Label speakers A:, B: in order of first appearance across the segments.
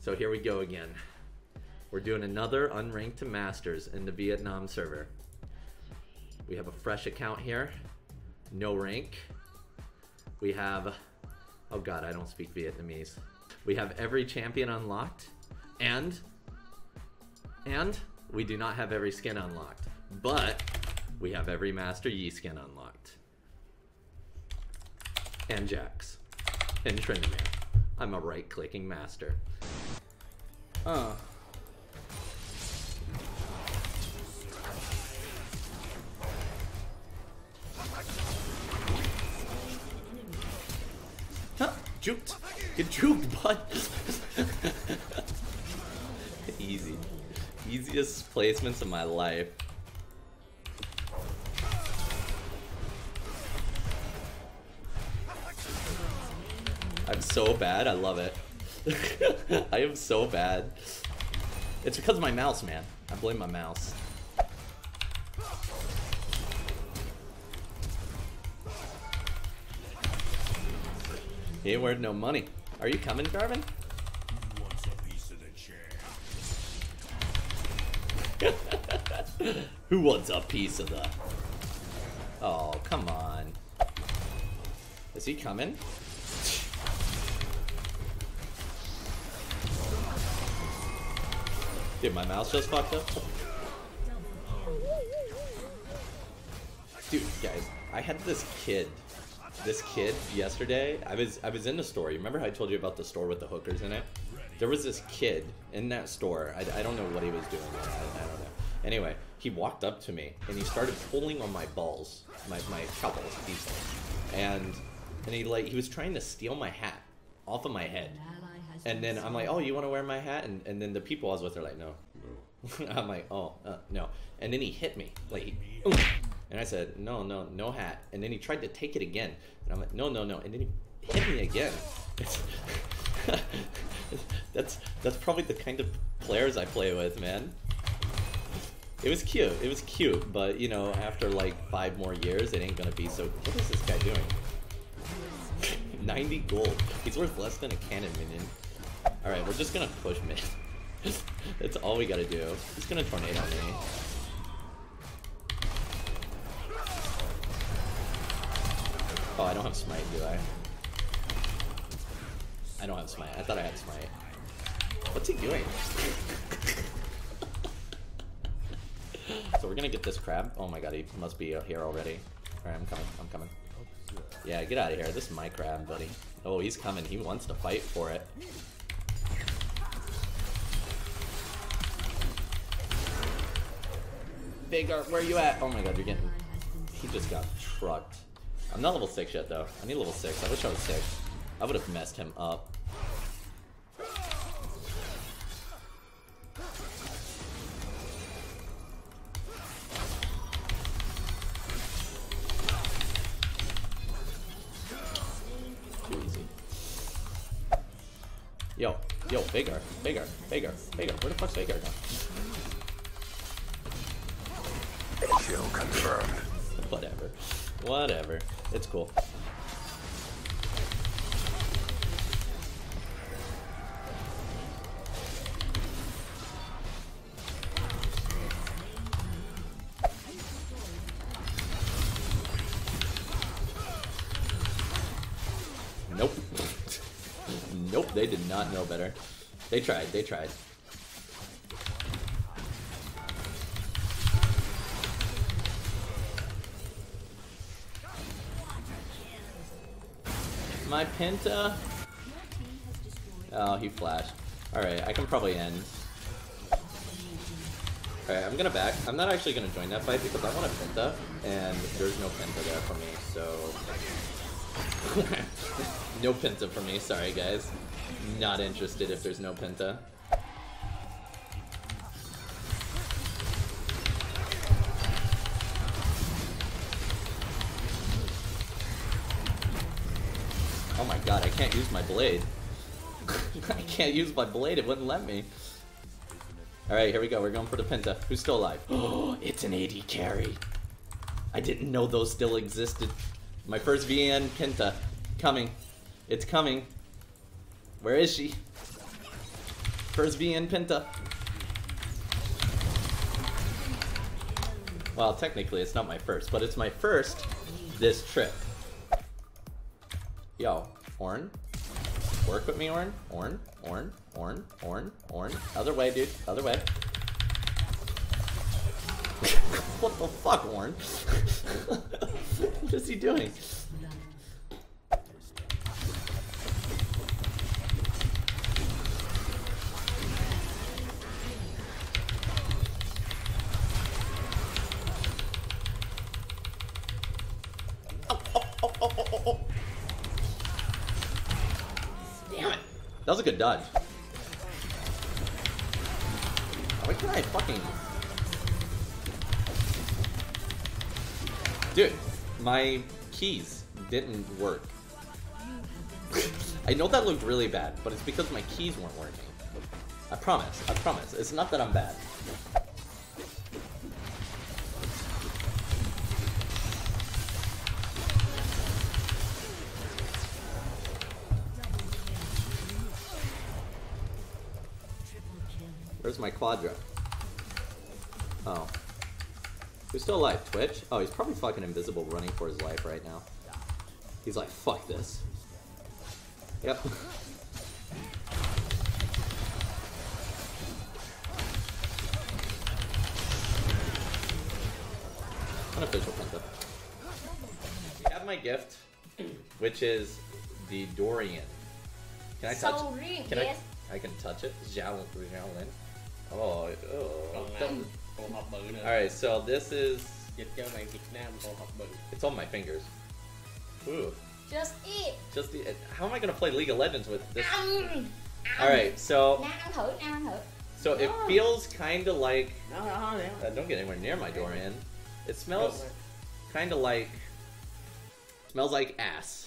A: So here we go again. We're doing another unranked to masters in the Vietnam server. We have a fresh account here, no rank. We have, oh god, I don't speak Vietnamese. We have every champion unlocked, and, and we do not have every skin unlocked, but we have every Master Yi skin unlocked. And Jax. And Tryndamere. I'm a right-clicking master. Uh. Huh, juked. Get juked, bud. Easy. Easiest placements of my life. I'm so bad, I love it. I am so bad. It's because of my mouse, man. I blame my mouse. He ain't worth no money. Are you coming, Garvin? Who wants a piece of the. Oh, come on. Is he coming? Dude, my mouse just fucked up. Dude, guys, I had this kid. This kid yesterday. I was I was in the store. You remember how I told you about the store with the hookers in it? There was this kid in that store. I, I don't know what he was doing. I, I don't know. Anyway, he walked up to me and he started pulling on my balls, my my cow balls, these things, and and he like he was trying to steal my hat off of my head. And then I'm like, oh, you want to wear my hat? And, and then the people I was with are like, no. I'm like, oh, uh, no. And then he hit me. Like, he, and I said, no, no, no hat. And then he tried to take it again. And I'm like, no, no, no. And then he hit me again. that's that's probably the kind of players I play with, man. It was cute. It was cute, but you know, after like five more years, it ain't gonna be so. What is this guy doing? 90 gold. He's worth less than a cannon minion. Alright, we're just gonna push mid. That's all we gotta do. He's gonna tornado me. Oh, I don't have smite, do I? I don't have smite. I thought I had smite. What's he doing? so we're gonna get this crab. Oh my god, he must be here already. Alright, I'm coming. I'm coming. Yeah, get out of here. This is my crab, buddy. Oh, he's coming. He wants to fight for it. Bigger, where are you at? Oh my god, you're getting... He just got trucked. I'm not level 6 yet, though. I need level 6. I wish I was 6. I would have messed him up. Too easy. Yo, yo, bigger, bigger, bigger, bigger. Where the fuck's bigger gone?
B: Kill confirmed.
A: Whatever. Whatever. It's cool. Nope. nope, they did not know better. They tried, they tried. My Penta. Oh, he flashed. Alright, I can probably end. Alright, I'm gonna back. I'm not actually gonna join that fight because I want a Penta, and there's no Penta there for me, so... no Penta for me, sorry guys. Not interested if there's no Penta. Oh my god, I can't use my blade. I can't use my blade, it wouldn't let me. Alright, here we go, we're going for the Penta. Who's still alive? Oh, it's an AD carry. I didn't know those still existed. My first VN Penta. Coming. It's coming. Where is she? First VN Penta. Well, technically it's not my first, but it's my first this trip. Yo, Ornn. Work with me, Ornn. Ornn, Ornn, Ornn, Ornn, Ornn. Other way, dude. Other way. what the fuck, Ornn? what is he doing? Oh, oh, oh, oh, oh, oh, oh. Damn it. That was a good dodge. Why can I fucking... Dude, my keys didn't work. I know that looked really bad, but it's because my keys weren't working. I promise, I promise. It's not that I'm bad. Where's my quadra? Oh. Who's still alive? Twitch? Oh, he's probably fucking invisible running for his life right now. He's like, fuck this. Yep. Unofficial Penta. I have my gift, which is the Durian. Can I touch
C: Ring,
A: Can
C: yes.
A: I? I can touch it. Zhao Zhao Lin. Oh, oh. Don't-
D: làm còn hộp bự nữa
A: Alright, so this is.
D: dịch cho bạn Việt Nam còn hộp bự
A: It's on my fingers. Ooh.
C: Just eat.
A: Just the. How am I gonna play League of Legends with this?
C: Ăn.
A: Alright, so.
C: Nam ăn thử, Nam ăn thử.
A: So it feels kinda like.
D: đó đó đấy
A: Uh, don't get anywhere near my Durian. It smells kinda like. Smells like ass.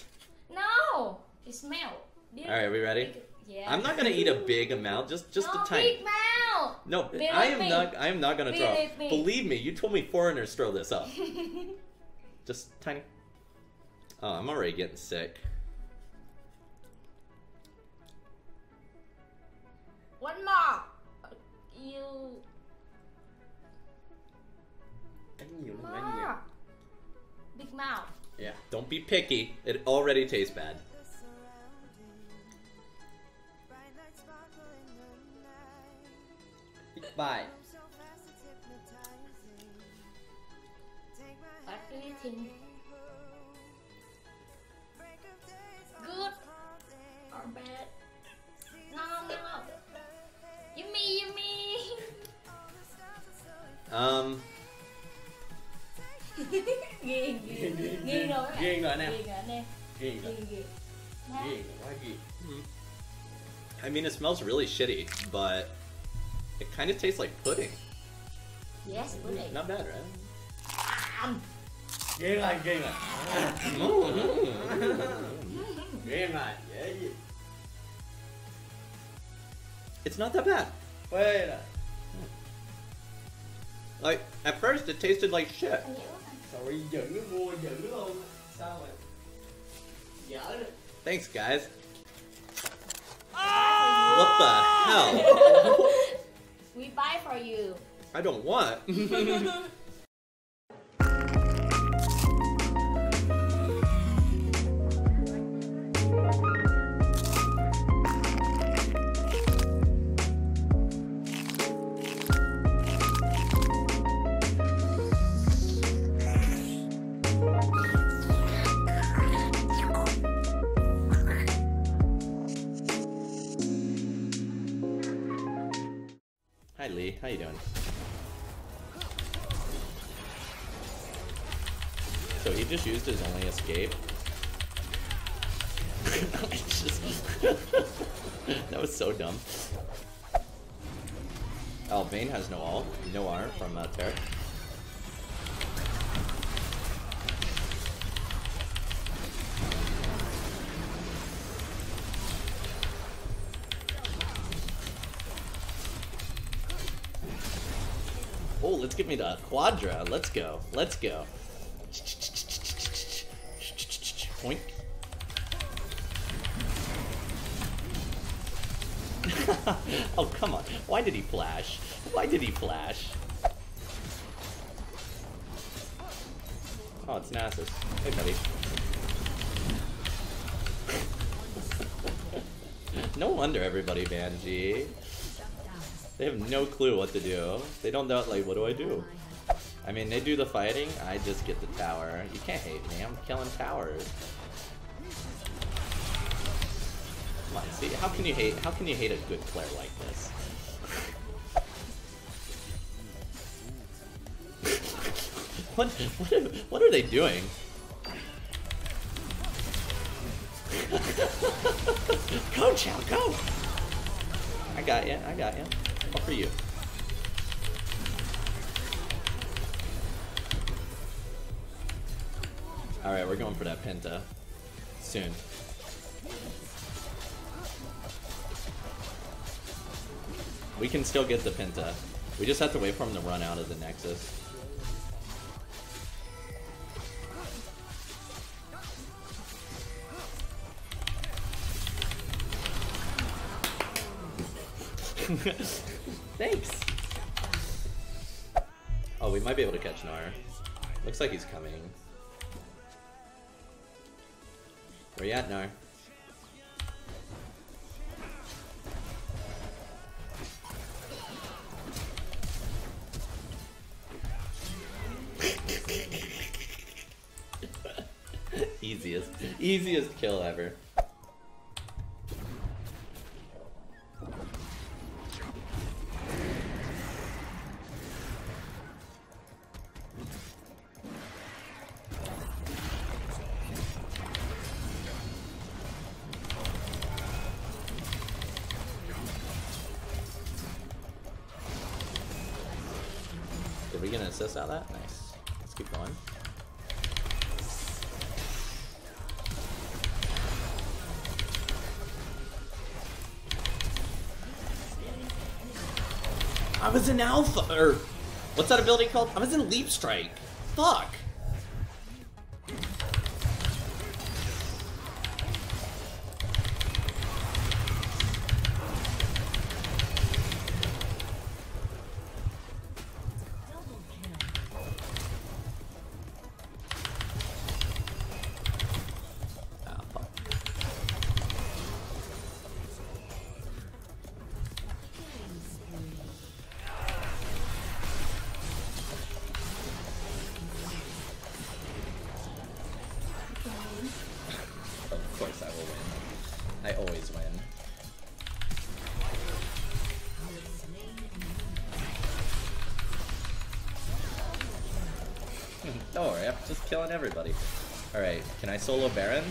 C: No, it smell. Did-
A: Alright, we ready?
C: Yeah.
A: I'm not gonna eat a big amount, just just
C: no,
A: a tiny.
C: big
A: No,
C: Believe
A: I am
C: me.
A: not. I am not gonna throw.
C: Believe me.
A: Believe me, you told me foreigners throw this up. Just tiny. Oh, I'm already getting sick.
C: One more. You more. Big mouth.
A: Yeah. Don't be picky. It already tastes bad.
D: Big bite
C: What do you think? Good or bad? No, no. Yummy, yummy.
A: Um,
C: ghiền, ghiền, ghiền rồi các bạn.
D: Ghiền rồi anh em.
C: Ghiền rồi anh em.
D: ghiền rồi
C: Ghiền, ghiền. Đó.
D: ghiền quá ghiền
A: I mean, it smells really shitty, but it kind of tastes like pudding.
C: Yes, bữa nay.
A: Not bad, right?
C: Ăn.
D: ghiền rồi ghiền rồi
A: Mm.
D: ghiền rồi dễ
A: It's not that bad.
D: phê rồi
A: Like at first, it tasted like shit.
C: Ăn dễ quá.
D: rồi dữ mua dữ luôn sao vậy dở đấy
A: Thanks, guys. What the hell?
C: We buy for you.
A: I don't want. Lee. How you doing? So he just used his only escape. That was so dumb. Oh, Vayne has no ult, no R from uh, Tarek. Give me the quadra. Let's go. Let's go. Point. oh, come on. Why did he flash? Why did he flash? Oh, it's Nasus. Hey, buddy. no wonder everybody banned G. They have no clue what to do. They don't know, like, what do I do? I mean, they do the fighting, I just get the tower. You can't hate me, I'm killing towers. Come on, see, how can you hate, how can you hate a good player like this? what, what, are, what are they doing? go, Chow, go! I got you, I got you. All for you. Alright, we're going for that Penta. Soon. We can still get the Penta. We just have to wait for him to run out of the Nexus. Thanks! Oh, we might be able to catch Gnar. Looks like he's coming. Where you at, Gnar? easiest, easiest kill ever. We get an assist out of that? Nice. Let's keep going. I was in Alpha, or what's that ability called? I was in Leap Strike. Fuck. Killing everybody. Alright, can I solo Baron?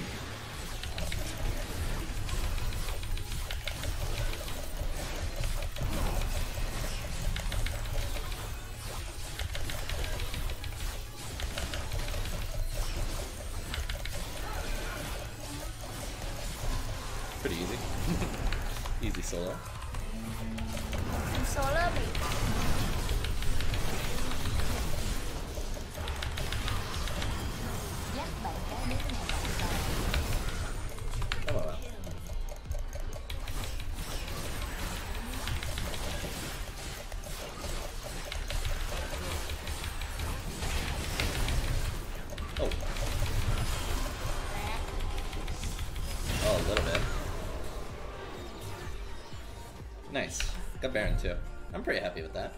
A: Got Baron too. I'm pretty happy with that.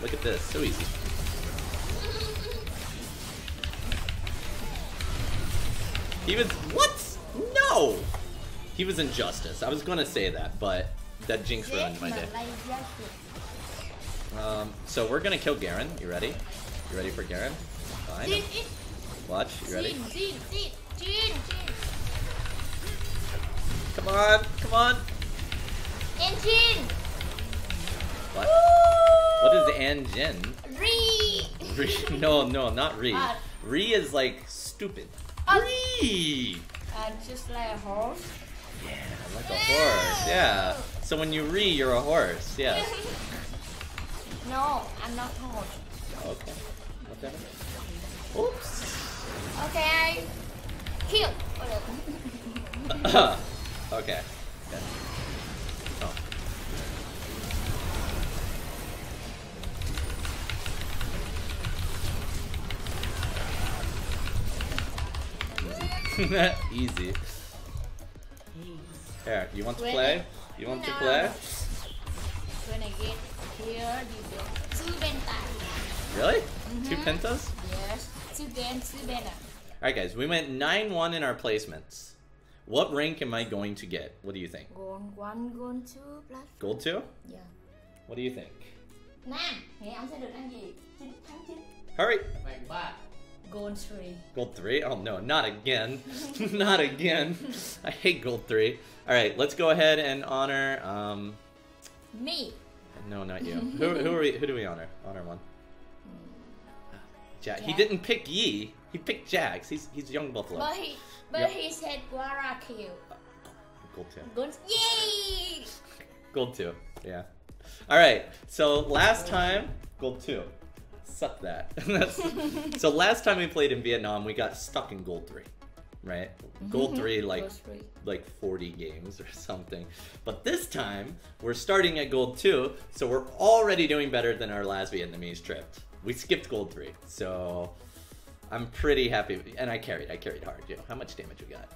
A: Look at this, so easy. He was what? No. He was injustice. I was gonna say that, but that jinx ruined my day.
C: lay ra kìa.
A: Um, so we're gonna kill Garen. You ready? You ready for Garen? Fine. Watch. You ready? Come on. Come on.
C: Engine
A: What? What is Anjin?
C: Re
A: Re- no, no, not Re.
C: Ah.
A: Re is like stupid.
C: Ah.
A: Re.
C: uh, Just like a horse
A: Yeah, like a horse. Yeah. So when you re, you're a horse. Yeah.
C: No, I'm not horse
A: Okay. Whatever. Oops.
C: Okay Kill Ôi
A: okay. okay. Easy. Here, you want to
C: when
A: play? You want to play?
C: When I get here, you get two pentas. Really? Mm
A: -hmm. Two
C: mm-hmm.
A: pentas?
C: Yes. Two ben, two bena.
A: Alright guys, we went 9-1 in our placements. What rank am I going to get? What do you think?
C: Gold 1, gold 2 plus...
A: Gold 2?
C: Yeah.
A: What do you think?
C: Nam, ngày ông sẽ được ăn gì? 9 tháng 9.
A: Hurry!
D: Rank 3
C: gold three
A: Gold 3? Oh no, not again. not again. I hate gold 3. Alright, let's go ahead and honor um
C: me
A: no, not you. who who are we who do we honor? Honor one. Jack. He didn't pick Yi. He picked Jax. He's he's young buffalo.
C: but he but
A: Yep.
C: he said Guara kill
A: Gold 2.
C: gold yay
A: Gold 2. Yeah. Alright, so last time, gold 2. Suck that. So last time we played in Vietnam, we got stuck in gold 3. Right? Mm-hmm. Gold 3, like
C: three
A: like 40 games or something. But this time, we're starting at gold 2, so we're already doing better than our last Vietnamese trip. We skipped gold 3, so I'm pretty happy. And I carried, I carried hard, you know. How much damage we got?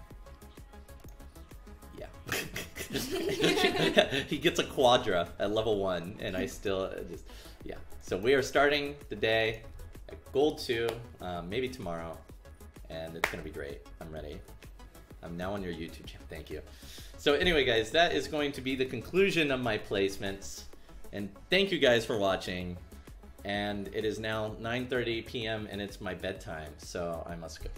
A: Yeah. he gets a quadra at level 1, and I still uh, just, yeah. So we are starting the day at gold 2, um, maybe tomorrow, and it's gonna be great. I'm ready. I'm now on your YouTube channel. Thank you. So anyway, guys, that is going to be the conclusion of my placements. And thank you guys for watching. And it is now 9:30 p.m. and it's my bedtime, so I must go.